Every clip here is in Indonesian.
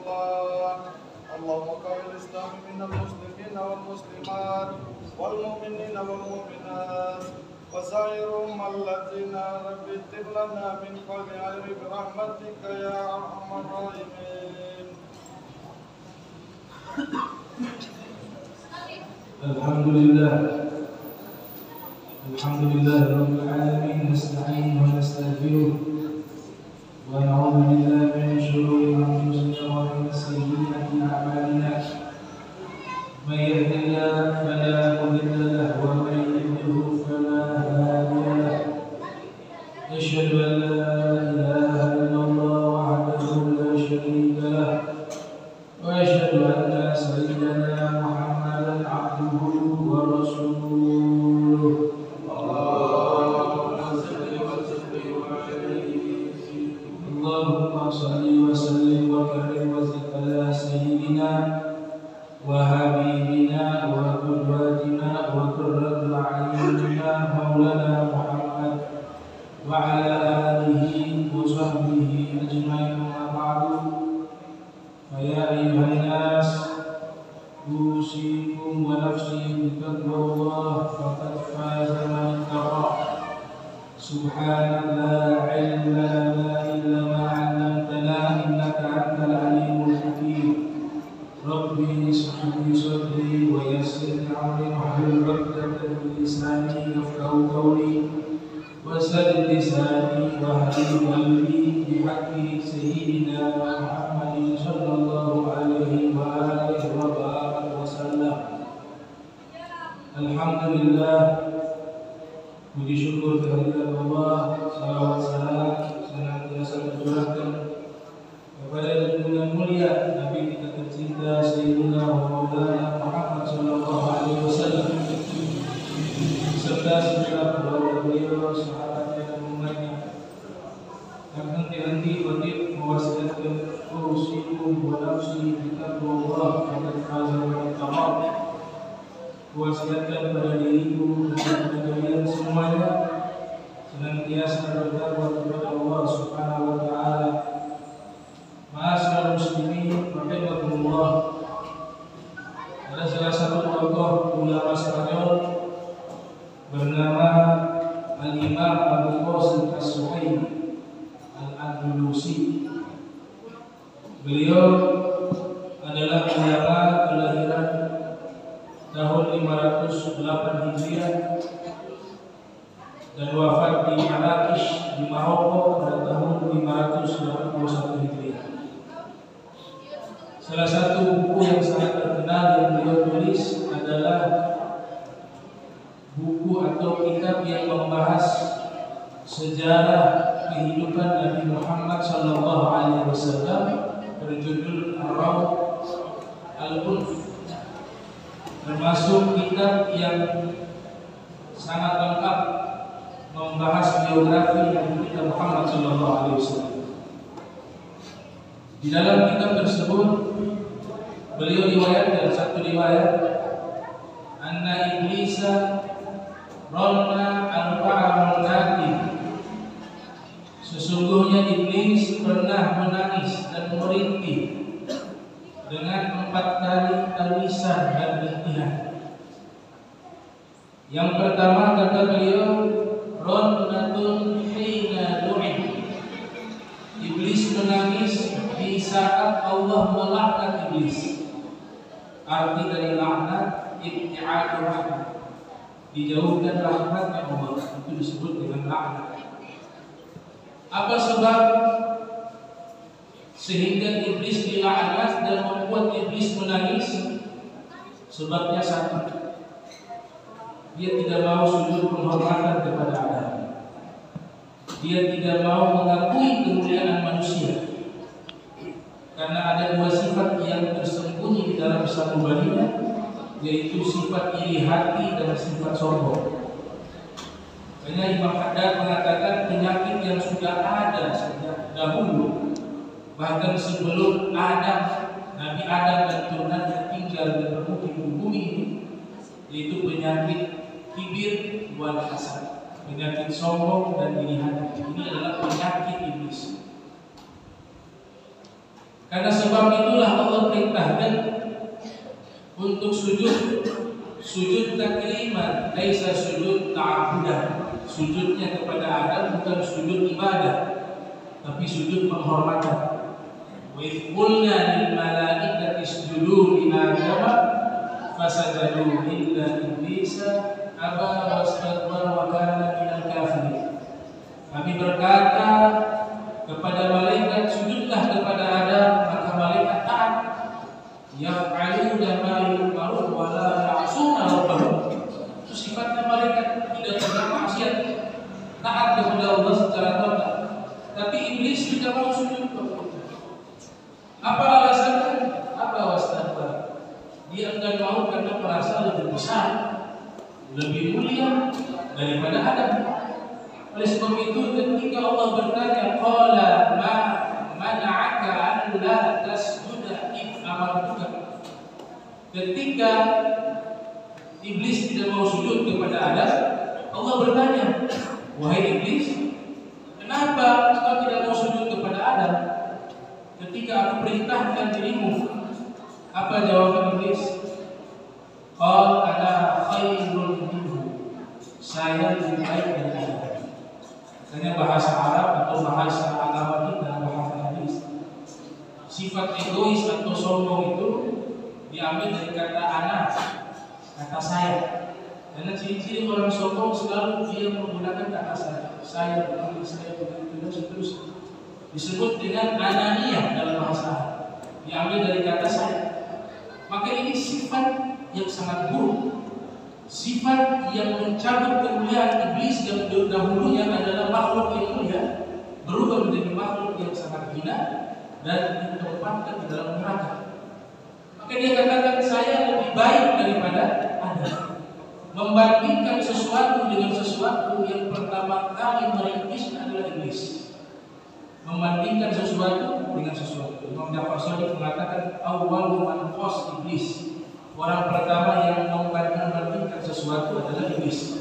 الله. اللهم قوي الإسلام من المسلمين والمسلمات والمؤمنين والمؤمنات وسائرهم الذين رب لنا من فضل علم برحمتك يا أرحم الراحمين. الحمد لله. الحمد لله رب العالمين. نستعين ونستغفره. ونعوذ بالله سيدنا محمد صلى الله Ada salah satu tokoh ulama Spanyol bernama Al-Imam Abu Qasim As-Suhaimi Al-Andalusi. Beliau adalah ulama kelahiran tahun 508 Hijriah dan wafat di Marrakesh di Maroko pada tahun 581 Hijriah. Salah satu buku yang sangat terkenal yang beliau tulis adalah buku atau kitab yang membahas sejarah kehidupan Nabi Muhammad Sallallahu Alaihi Wasallam berjudul Ar-Raw Al-Unf termasuk kitab yang sangat lengkap membahas biografi Nabi Muhammad Sallallahu Alaihi Wasallam. Di dalam kitab tersebut beliau riwayatkan satu riwayat anna iblisa ronna anfa'a munati Sesungguhnya iblis pernah menangis dan merintih dengan empat kali tangisan dan rintihan. Yang pertama kata beliau Ronatun hina du'in. Iblis menangis di saat Allah melaknat iblis Arti dari laknat Ibti'adu rahmat Dijauhkan rahmatnya Allah Itu disebut dengan laknat. Apa sebab? Sehingga iblis dilaknat dan membuat iblis menangis? Sebabnya satu. Dia tidak mau sujud penghormatan kepada Adam dia tidak mau mengakui kemuliaan manusia. Karena ada dua sifat yang tersembunyi di dalam satu balinya yaitu sifat iri hati dan sifat sombong. Karena Imam Haddad mengatakan penyakit yang sudah ada sejak dahulu bahkan sebelum Adam Nabi Adam dan turunannya tinggal di permukiman bumi ini yaitu penyakit kibir wal hasad penyakit sombong dan iri hati ini adalah penyakit iblis karena sebab itulah Allah perintahkan untuk sujud sujud takliman. Laisa sujud ta'abudan sujudnya kepada Adam bukan sujud ibadah tapi sujud penghormatan. Wa qulna lil malaikati isjudu li adam fasajadu illa iblisa aba wastakbara wa kana minal kafirin. Kami berkata kepada malaikat sujudlah kepada Adam maka malaikat taat. Yaf'aluna ma yu'marun wa la ya'suna rabbahum. Itu sifatnya malaikat tidak pernah maksiat. Taat kepada Allah secara total. Tapi iblis tidak mau sujud apa alasannya apa wastakbar dia enggak mau karena merasa lebih besar lebih mulia daripada Adam oleh sebab itu ketika Allah bertanya qala ma mana'aka an la tasjuda id ketika iblis tidak mau sujud kepada Adam Allah bertanya wahai iblis kenapa kau tidak mau sujud kepada Adam? Ketika aku perintahkan dirimu apa jawaban iblis? Qal ana khairun minhu. Saya lebih baik dari Hanya bahasa Arab atau bahasa agama kita bahasa hadis sifat egois atau sombong itu diambil dari kata anak kata saya. Karena ciri-ciri orang sombong selalu dia menggunakan kata saya. Saya begini saya begitu dan seterusnya. Disebut dengan ananiyah dalam bahasa Arab. Diambil dari kata saya. Maka ini sifat yang sangat buruk sifat yang mencabut kemuliaan iblis yang dahulunya adalah makhluk yang mulia berubah menjadi makhluk yang sangat hina dan ditempatkan di dalam neraka. Maka dia katakan saya lebih baik daripada Anda. Membandingkan sesuatu dengan sesuatu yang pertama kali merintis adalah iblis. Membandingkan sesuatu dengan sesuatu. Imam Jafar mengatakan awal man iblis Orang pertama yang membanding-bandingkan sesuatu adalah iblis.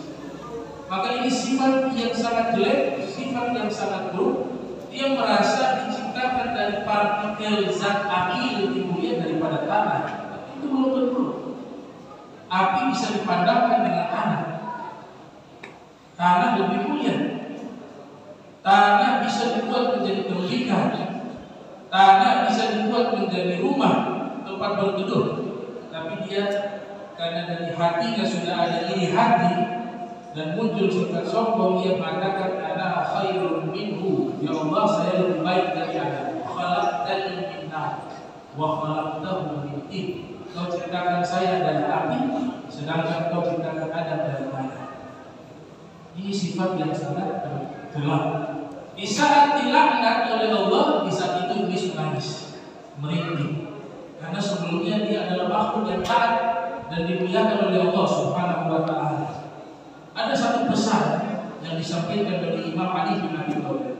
Maka ini sifat yang sangat jelek, sifat yang sangat buruk. Dia merasa diciptakan dari partikel zat api lebih mulia daripada tanah. Itu belum tentu. Api bisa dipandangkan dengan tanah. Tanah lebih mulia. Tanah bisa dibuat menjadi tembikar. Tanah bisa dibuat menjadi rumah tempat berteduh tapi dia karena dari hatinya sudah ada iri hati dan muncul sifat sombong ia mengatakan ana khairun minhu. Ya Allah saya lebih baik dari Adam khalaqtani min nar wa khalaqtahu min tin. Kau ciptakan saya dari api sedangkan kau ciptakan Adam dari tanah ini sifat yang sangat gelap. Di saat dilaknat oleh Allah di saat itu iblis menangis merintih karena sebelumnya dia adalah makhluk yang taat dan dimuliakan oleh Allah Subhanahu wa taala. Ada satu pesan yang disampaikan dari Imam Ali bin Abi Thalib.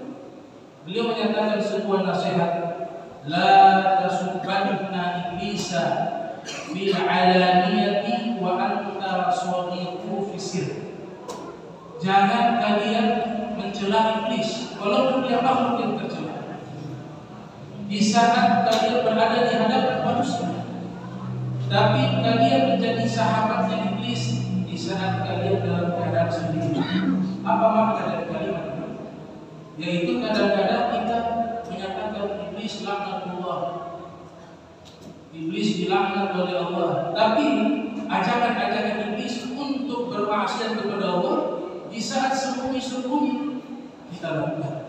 Beliau menyatakan sebuah nasihat, la tasubbanna iblisa bil alaniyati wa anta sadiqu fi sir. Jangan kalian mencela iblis walaupun dia makhluk yang di saat kalian berada di hadapan manusia. Tapi kalian menjadi sahabatnya iblis di saat kalian dalam keadaan sendiri. Apa makna dari kalimat itu? Yaitu kadang-kadang kita menyatakan iblis laknatullah. Iblis dilaknat oleh Allah. Tapi ajakan-ajakan iblis untuk bermaksiat kepada Allah di saat sembunyi-sembunyi kita lakukan.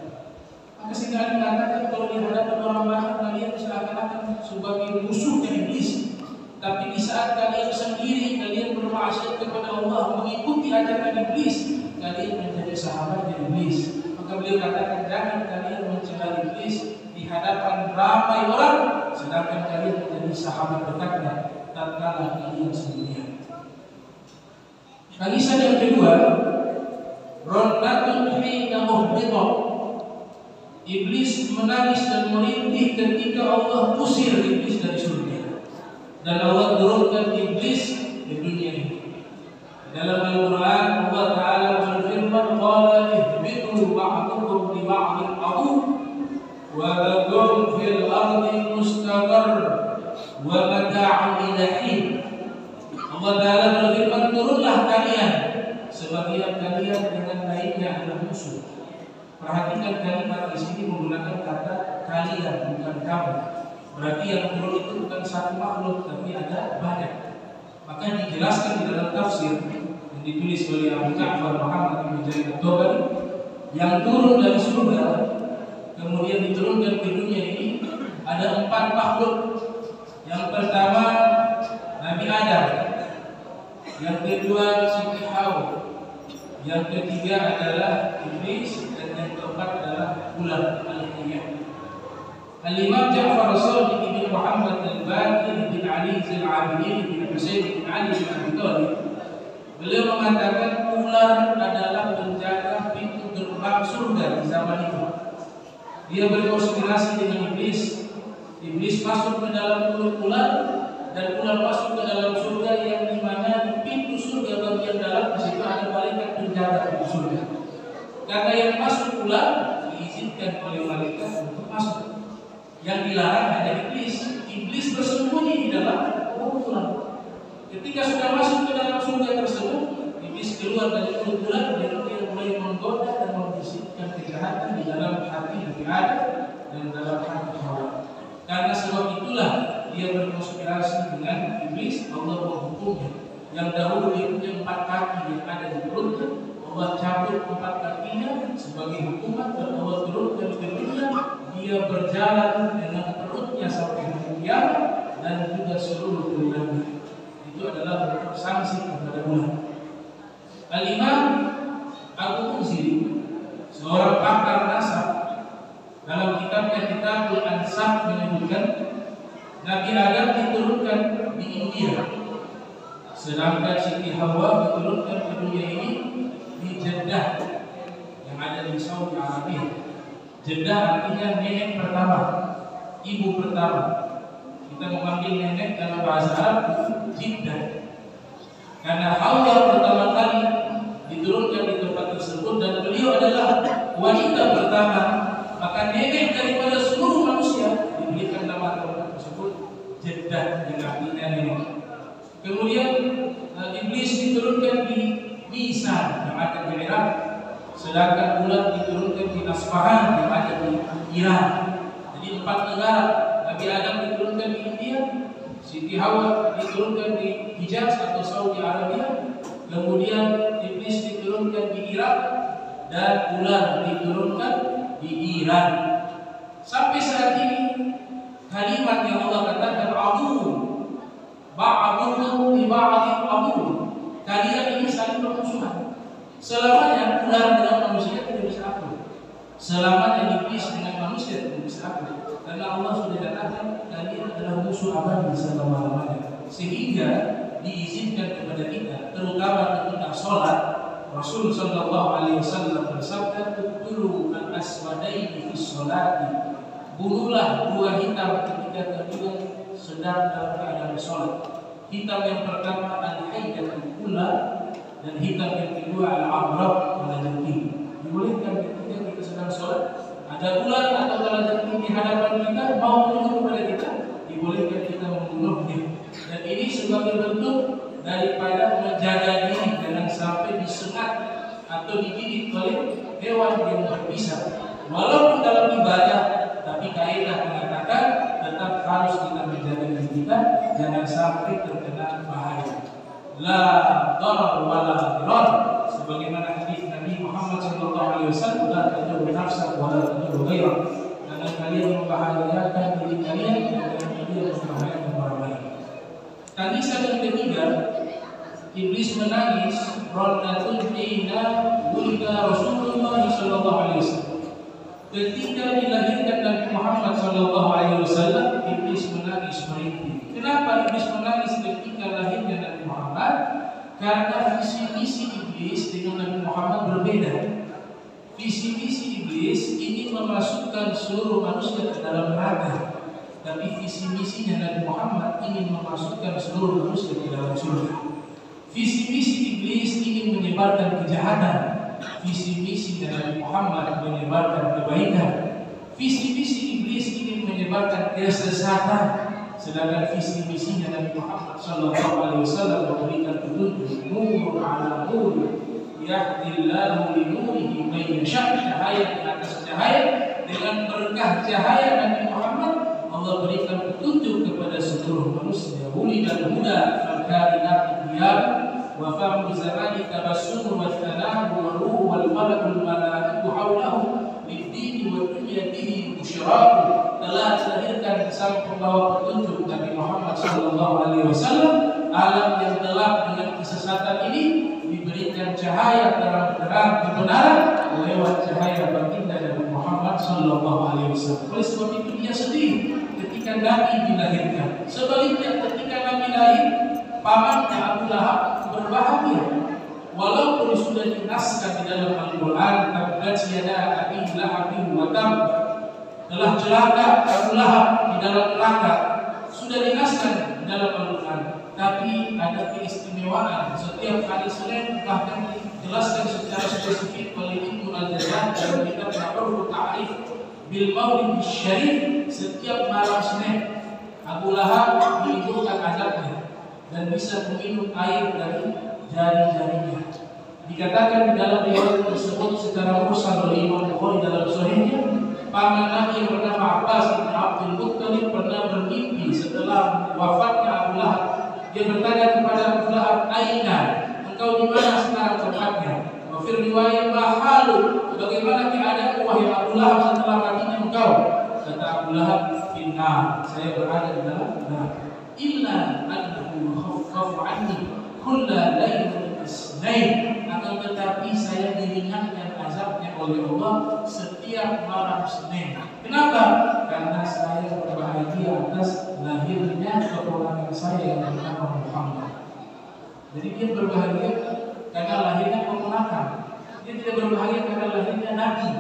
Sehingga mengatakan kalau di hadapan orang banyak kalian seakan-akan sebagai musuhnya iblis. Tapi di saat kalian sendiri kalian bermaksiat kepada Allah mengikuti ajakan iblis, kalian menjadi sahabat iblis. Maka beliau katakan jangan kalian mencela iblis di hadapan ramai orang sedangkan kalian menjadi sahabat dekatnya tatkala kalian sendirian. Tangisan yang kedua, Rondatun hina muhbidah Iblis menangis dan merintih ketika Allah usir iblis dari surga dan Allah turunkan iblis di dunia ini. Dalam Al-Quran Allah Taala berfirman, "Qala ihbitu ba'dukum li ba'din adu wa lakum fil ardi mustaqar wa mata'un ila Allah Taala berfirman, "Turunlah kalian sebagian kalian dengan naiknya adalah musuh." Perhatikan kalimat di sini menggunakan kata kalian bukan kamu. Berarti yang turun itu bukan satu makhluk tapi ada banyak. Maka dijelaskan di dalam tafsir yang ditulis oleh Abu Ja'far Muhammad bin Jarir At-Tabari yang turun dari surga kemudian diturunkan ke dunia ini ada empat makhluk. Yang pertama Nabi Adam, yang kedua Siti Hawa, yang ketiga adalah iblis keempat adalah ular al-qiyam. Al-Imam Ja'far As-Sadiq bin Muhammad Al-Baqir bin Ali Al-Abidin bin Husain bin Ali bin Abi Thalib Beliau mengatakan ular adalah penjaga pintu gerbang surga di zaman itu. Dia berkonspirasi dengan iblis. Iblis masuk ke dalam mulut ular dan ular masuk ke dalam surga yang di mana di pintu surga bagian dalam di situ ada malaikat penjaga pintu surga. Karena yang masuk ular diizinkan oleh malaikat untuk masuk. Yang dilarang hanya iblis. Iblis bersembunyi di dalam mulut ular. Ketika sudah masuk ke dalam surga tersebut, iblis keluar dari ular dan dia mulai menggoda dan membisikkan kejahatan di dalam hati Nabi Adam dan dalam hati Hawa. Karena sebab itulah dia berkonspirasi dengan iblis, Allah menghukumnya. Yang dahulu dia punya empat kaki yang ada di perutnya, Allah cabut empat kakinya sebagai hukuman dan Allah turunkan ke dunia. Dia berjalan dengan perutnya sampai kiamat dan juga seluruh turunan itu adalah bentuk sanksi kepada bulan. Al-Imam Abu Munziri seorang pakar nasab dalam kitabnya Kitabul Ansab menyebutkan Nabi Adam diturunkan di India sedangkan Siti Hawa diturunkan ke dunia ini di Jeddah yang ada di Saudi Arabia. Jeddah artinya nenek pertama, ibu pertama. Kita memanggil nenek dalam bahasa Arab Jeddah. Karena Hawa pertama kali diturunkan di tempat tersebut dan beliau adalah wanita pertama, maka nenek daripada seluruh manusia diberikan nama tempat tersebut Jeddah yang artinya nenek. Kemudian uh, iblis diturunkan di Misa yang ada di Irak, sedangkan bulan diturunkan di Asfahan yang ada di Iran. Jadi empat negara Nabi Adam diturunkan di India, Siti Hawa diturunkan di Hijaz atau Saudi Arabia, kemudian iblis diturunkan di Irak dan ular diturunkan di Iran. Sampai saat ini kalimat yang Allah katakan Abu ba'adukum li ba'adin abu. Kalian ini saling bermusuhan. Selamanya ular dengan manusia tidak bisa akur. Selamanya iblis dengan manusia tidak bisa akur. Karena Allah sudah katakan kalian adalah musuh abadi selama-lamanya. Sehingga diizinkan kepada kita, terutama ketika sholat, Rasul Shallallahu Alaihi Wasallam bersabda, "Tuktulu al aswadaini fi sholati." Bunuhlah dua hitam ketika kedua sedang dalam keadaan sholat. Hitam yang pertama al-hayyatul ular dan hitam yang kedua al-abrab kalajengking. Dibolehkan ketika kita sedang sholat ada ular atau kalajengking di hadapan kita mau menyuruh kepada kita, dibolehkan kita membunuhnya. Dan ini sebagai bentuk daripada menjaga diri jangan sampai disengat atau digigit oleh hewan yang berbisa. Walaupun dalam ibadah, tapi kaidah mengatakan tetap harus kita menjaga diri kita jangan sampai terkena bahaya. La darar wa la dirar sebagaimana hadis Nabi Muhammad sallallahu alaihi wasallam la tadurru nafsa wa la tadurru ghairah. Jangan kalian membahayakan diri kalian dan kalian membahayakan orang lain. Tangisan yang ketiga, iblis menangis Ronatun Ina Wulida Rasulullah Sallallahu Alaihi Wasallam ketika dilahirkan Nabi Muhammad SAW Shallallahu Alaihi Wasallam, iblis menangis merintih. Kenapa iblis menangis ketika lahirnya Nabi Muhammad? Karena visi misi iblis dengan Nabi Muhammad berbeda. Visi misi iblis ingin memasukkan seluruh manusia ke dalam neraka. Tapi visi misinya Nabi Muhammad ingin memasukkan seluruh manusia ke dalam surga. Visi misi iblis ingin menyebarkan kejahatan. Visi misi Nabi Muhammad menyebarkan kebaikan. Visi misi iblis ingin menyebarkan kesesatan. Sedangkan visi misinya Nabi Muhammad Sallallahu Alaihi Wasallam memberikan petunjuk nur ala nur yahdillahu li nurihi man cahaya di atas cahaya. Dengan berkah cahaya Nabi Muhammad Allah berikan petunjuk kepada seluruh manusia Huli dan huda Fakkarinat Iyam Wa fahmu zamani tabassum Wa thanahu wa ruhu wal malakul malaiku hawlahu Dunia dini musyaraku Telah dilahirkan sang pembawa petunjuk Nabi Muhammad Sallallahu Alaihi Wasallam Alam yang gelap dengan kesesatan ini Diberikan cahaya terang-terang kebenaran Lewat cahaya baginda Nabi Muhammad Sallallahu Alaihi Wasallam Oleh sebab itu dia sedih ketika Nabi dilahirkan. Sebaliknya ketika Nabi lahir, pamannya Abu Lahab berbahagia. Walaupun sudah dinaskan di dalam Al-Quran, tabbat yada abi lahabin wa tab telah celaka Abu Lahab di dalam neraka sudah dinaskan di dalam Al-Quran. Tapi ada keistimewaan setiap hari Senin bahkan dijelaskan secara spesifik oleh Ibnu Al-Jazan dalam kitab Na'urul Ta'rif bil maulid syarif setiap malam Senin Abu Lahab menimbulkan azabnya dan bisa meminum air dari jari-jarinya. Dikatakan di dalam riwayat tersebut secara mursal oleh Imam Bukhari dalam sahihnya, paman Nabi yang bernama Abbas bin Abdul Muttalib pernah bermimpi setelah wafatnya Abu Lahab. Dia bertanya kepada Abu Lahab, "Aina? Engkau di mana sekarang tempatnya?" Wafir riwayat mahalu Bagaimana keadaan wahai Abu Lahab setelah matinya engkau? Kata Abu Lahab, saya berada di dalam neraka. Illa annahu khaffafu anni kulla lailin isnain. Akan tetapi saya diringankan azabnya oleh Allah setiap malam Senin. Kenapa? Karena saya berbahagia atas lahirnya keponakan saya yang bernama Muhammad. Jadi dia berbahagia karena lahirnya keponakan. Dia tidak berbahagia karena lahirnya Nabi.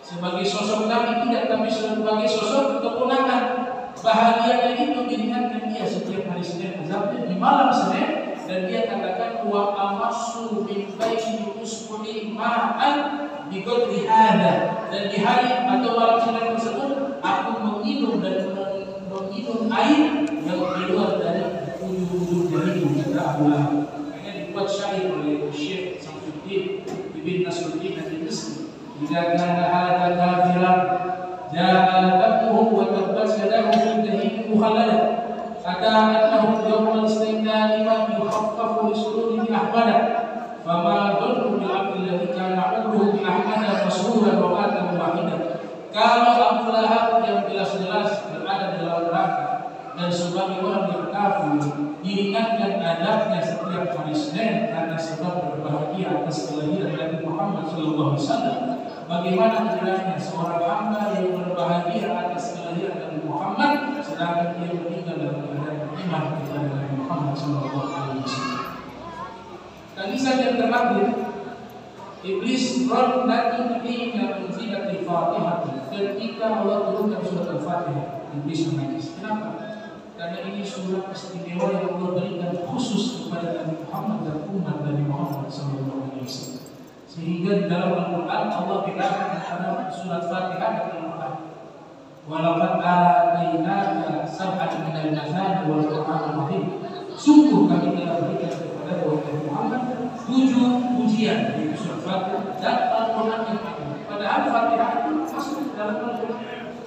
Sebagai sosok Nabi tidak, tapi sebagai sosok keponakan. Bahagianya ini meringankan dia setiap hari Senin azabnya di malam Senin dan dia katakan wa amassu min baiti usbuni ma'an bi qadri hada. Dan di hari atau malam sinar tersebut aku menginum dan menginum air yang keluar dari ujung-ujung jariku kata Abu Lahab ini dibuat syair oleh Syekh Samsuddin Ibn Nasruddin Al-Misri. Jika kana hada kafiran ja'a tabuhu wa tabbat yadahu min dahihi mukhalada kata annahu yawmal istinani disuruh ini ahmada Fama dhannu bil abdi alladhi kana amruhu bi ahmada masuran wa mata wahida. Kalau Abu yang jelas-jelas berada dalam neraka dan sebagai orang yang kafir diingatkan adabnya setiap hari Senin karena sebab berbahagia atas kelahiran Nabi Muhammad sallallahu alaihi wasallam. Bagaimana kiranya seorang hamba yang berbahagia atas kelahiran Nabi Muhammad sedangkan dia meninggal dalam keadaan iman kepada Nabi Muhammad sallallahu alaihi wasallam. Tangisan yang terakhir Iblis radnatun hina unzilat al-Fatihah ketika Allah turunkan surat Al-Fatihah Iblis menangis. Kenapa? Karena ini surat istimewa yang Allah berikan khusus kepada Nabi Muhammad dan umat Nabi Muhammad SAW. Sehingga di dalam Al-Quran Allah bedakan antara surat Fatihah dan Al-Quran. Walaqad atainaka sab'an min al-mathani wal Qur'an al-Azim. Sungguh kami telah berikan kepada Nabi Muhammad tujuh ujian di surat Fatihah dan Al-Quran yang. Padahal Fatihah itu masuk dalam Al-Quran.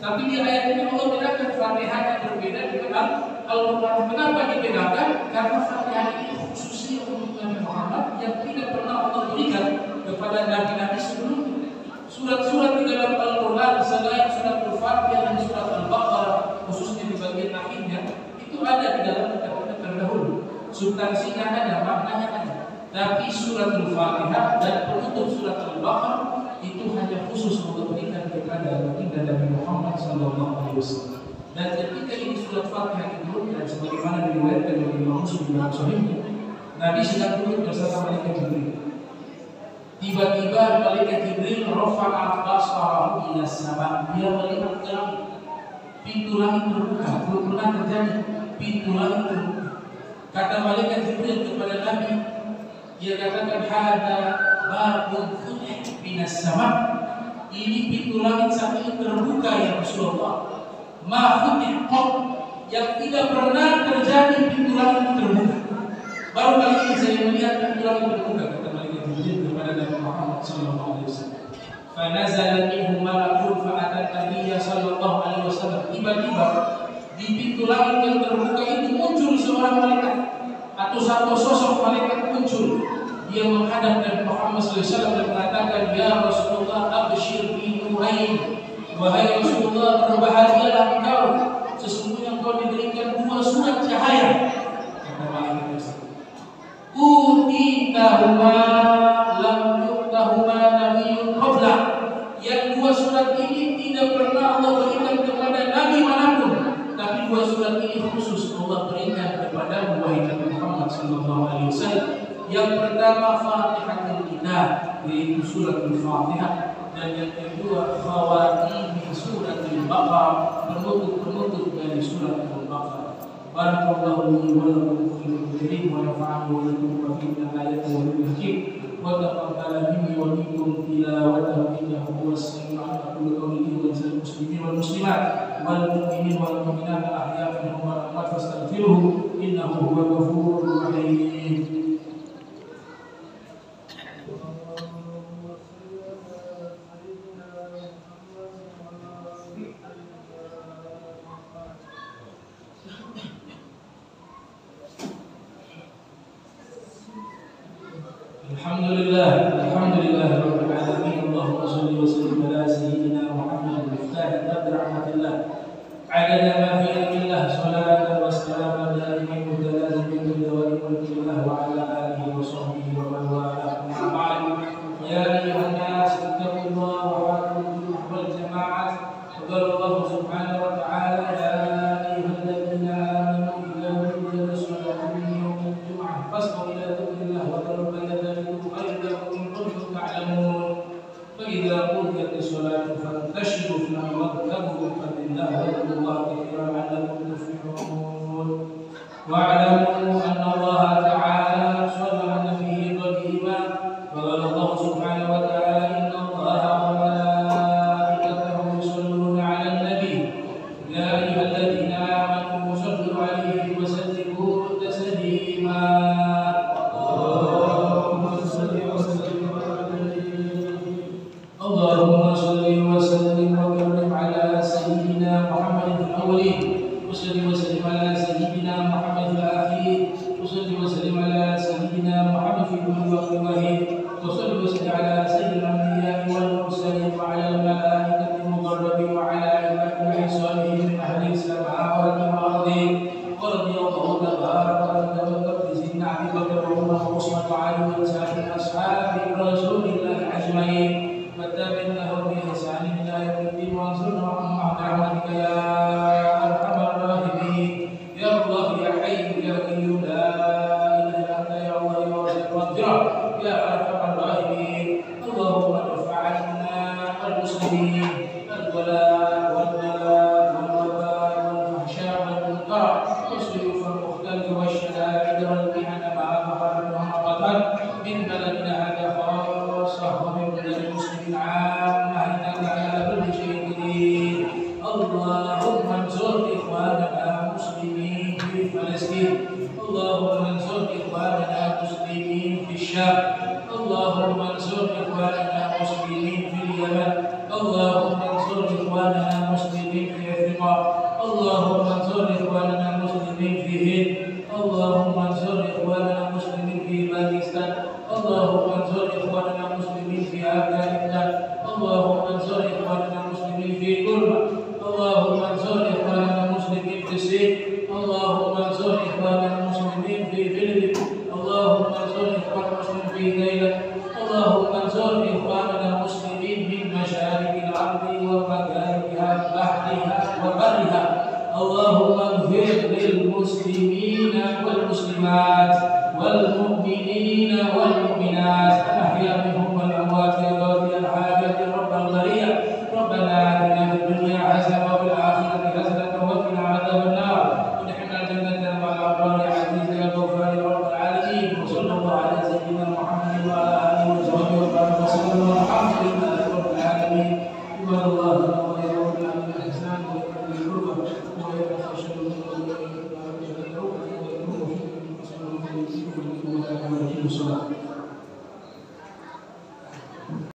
Tapi di ayat ini Allah bedakan Fatihah yang berbeda dengan Al-Quran. Kenapa dibedakan? Karena Fatihah ini khususnya untuk Nabi Muhammad yang tidak pernah Allah berikan kepada nabi-nabi sebelumnya. Surat-surat di dalam Al-Quran selain surat Al-Fatihah dan surat Al-Baqarah khususnya di bagian akhirnya itu ada di dalam kitab-kitab terdahulu. Substansinya ada, maknanya ada. Tapi surat Al-Fatihah dan penutup surat Al-Baqarah itu hanya khusus untuk berikan kepada baginda Nabi Muhammad Sallallahu Alaihi Wasallam. Dan ketika ini surat Fatihah diturunkan sebagaimana diriwayatkan oleh Imam Muslim dalam Nabi sedang duduk bersama malaikat Jibril. Tiba-tiba malaikat Jibril rafa'a basarahu ila sama. Dia melihat ke langit. Pintu langit terbuka. Belum pernah terjadi. Pintu langit terbuka. Kata malaikat Jibril kepada Nabi, dia katakan hada babun futih minas sama. Ini pintu langit saat ini terbuka ya Rasulullah. Ma futih yang tidak pernah terjadi pintu langit terbuka. Baru kali ini saya melihat pintu langit terbuka kata malaikat Jibril kepada Nabi Muhammad sallallahu alaihi wasallam. Fanazala minhu malakun fa'atan Nabiya sallallahu alaihi wasallam. Tiba-tiba di pintu langit yang terbuka itu muncul seorang malaikat atau satu sosok malaikat muncul. Dia menghadap Nabi Muhammad SAW dan mengatakan, Ya Rasulullah, abshir bi nurain. Wahai Rasulullah, berbahagialah engkau. Sesungguhnya engkau diberikan dua surat cahaya. Kata malaikat tersebut. Utitahuma Yang pertama Fatihatul Kitab yaitu surat Al-Fatihah dan yang kedua khawatim suratul Baqarah penutup-penutup dari surat Al-Baqarah. Barakallahu li wa lakum fil karim wa nafa'ani wa lakum wa muslimat إنه هو الغفور الرحيم. متلازما بدوام ملك الله وعلى آله ele, ele,